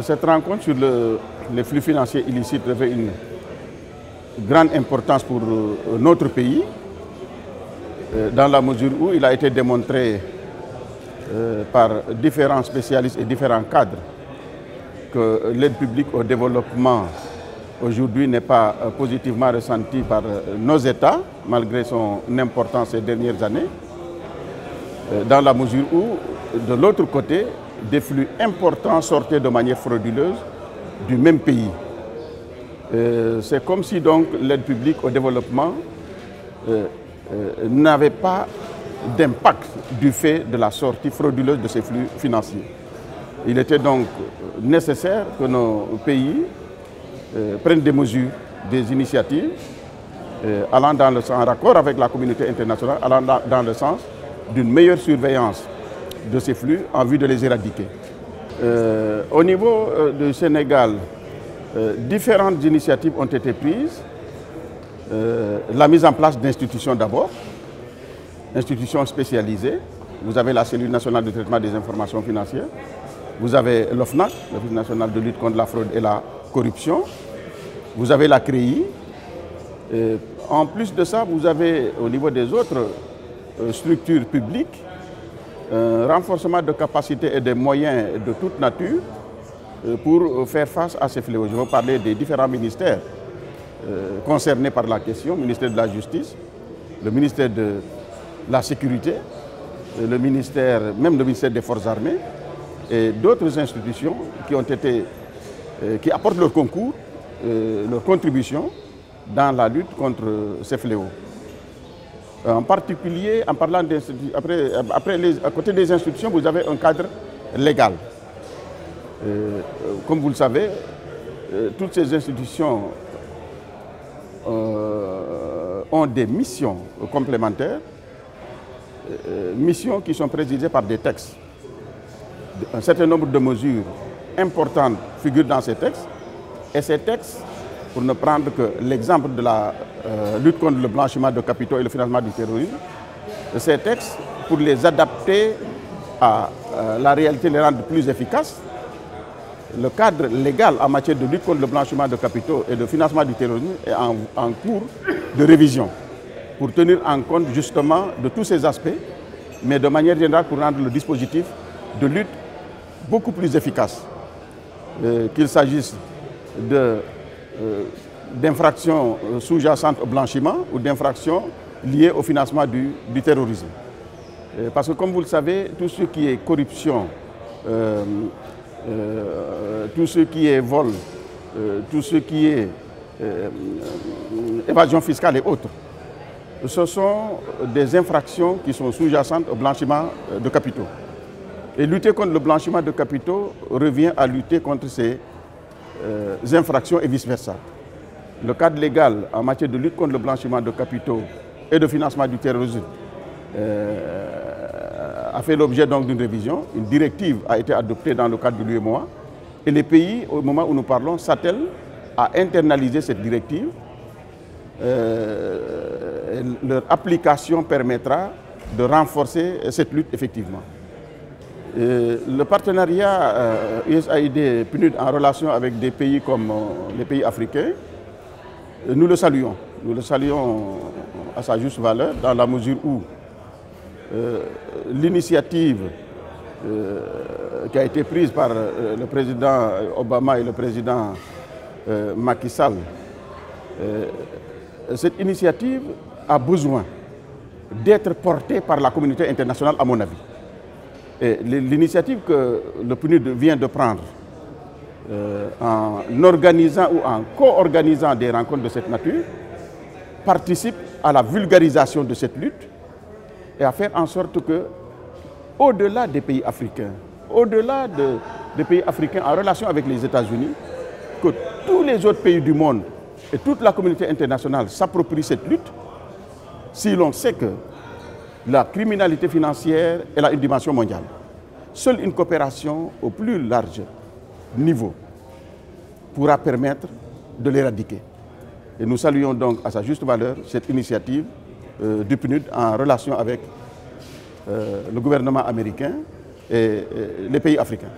cette rencontre sur les flux financiers illicites revêt une grande importance pour euh, notre pays, euh, dans la mesure où il a été démontré euh, par différents spécialistes et différents cadres que l'aide publique au développement aujourd'hui n'est pas positivement ressentie par nos États, malgré son importance ces dernières années, dans la mesure où, de l'autre côté, des flux importants sortaient de manière frauduleuse du même pays. Euh, c'est comme si donc l'aide publique au développement euh, euh, n'avait pas d'impact du fait de la sortie frauduleuse de ces flux financiers. Il était donc nécessaire que nos pays prennent des mesures, des initiatives allant dans le sens, en raccord avec la communauté internationale, allant dans, le sens d'une meilleure surveillance de ces flux en vue de les éradiquer. au niveau du Sénégal, euh, différentes initiatives ont été prises. Euh, la mise en place d'institutions d'abord, institutions spécialisées. Vous avez la cellule nationale de traitement des informations financières. Vous avez l'OFNAC, l'Office national de lutte contre la fraude et la corruption. Vous avez la CREI. Euh, en plus de ça, vous avez au niveau des autres structures publiques un renforcement de capacités et de moyens de toute nature euh, pour faire face à ces fléaux. Je veux parler des différents ministères euh, concernés par la question, le ministère de la Justice, le ministère de la Sécurité, euh, le ministère, même le ministère des Forces armées et d'autres institutions qui ont été, qui apportent leur concours, leur contribution dans la lutte contre ces fléaux. En particulier, en parlant après à côté des institutions, vous avez un cadre légal. Euh, comme vous le savez, euh, toutes ces institutions euh, ont des missions complémentaires, missions qui sont précisées par des textes. Un certain nombre de mesures importantes figurent dans ces textes, et ces textes, pour ne prendre que l'exemple de la lutte contre le blanchiment de capitaux et le financement du terrorisme, ces textes, pour les adapter à la réalité, les rendre plus efficaces, le cadre légal en matière de lutte contre le blanchiment de capitaux et de financement du terrorisme est en, cours de révision pour tenir en compte justement de tous ces aspects, mais de manière générale pour rendre le dispositif de lutte beaucoup plus efficace. Euh, qu'il s'agisse euh, d'infractions euh, sous-jacentes au blanchiment ou d'infractions liées au financement du, terrorisme. parce que comme vous le savez, tout ce qui est corruption, euh, tout ce qui est vol, euh, tout ce qui est euh, évasion fiscale et autres, ce sont des infractions qui sont sous-jacentes au blanchiment de capitaux. Et lutter contre le blanchiment de capitaux revient à lutter contre ces infractions et vice-versa. Le cadre légal en matière de lutte contre le blanchiment de capitaux et de financement du terrorisme a fait l'objet d'une révision. Une directive a été adoptée dans le cadre de l'UEMOA. Et les pays, au moment où nous parlons, s'attellent à internaliser cette directive. Euh, leur application permettra de renforcer cette lutte effectivement. Le partenariat USAID-PNUD en relation avec des pays comme euh, les pays africains, nous le saluons. Nous le saluons à sa juste valeur dans la mesure où euh, l'initiative euh, qui a été prise par euh, le président Obama et le président Macky Sall, cette initiative a besoin d'être portée par la communauté internationale, à mon avis. L'initiative que le PNUD vient de prendre en organisant ou en co-organisant des rencontres de cette nature participe à la vulgarisation de cette lutte et à faire en sorte que, au-delà des pays africains, au-delà des pays africains en relation avec les États-Unis, que tous les autres pays du monde et toute la communauté internationale s'approprient cette lutte, si l'on sait que la criminalité financière est a une dimension mondiale. Seule une coopération au plus large niveau pourra permettre de l'éradiquer. Et nous saluons donc à sa juste valeur cette initiative euh, du PNUD en relation avec euh, le gouvernement américain et les pays africains.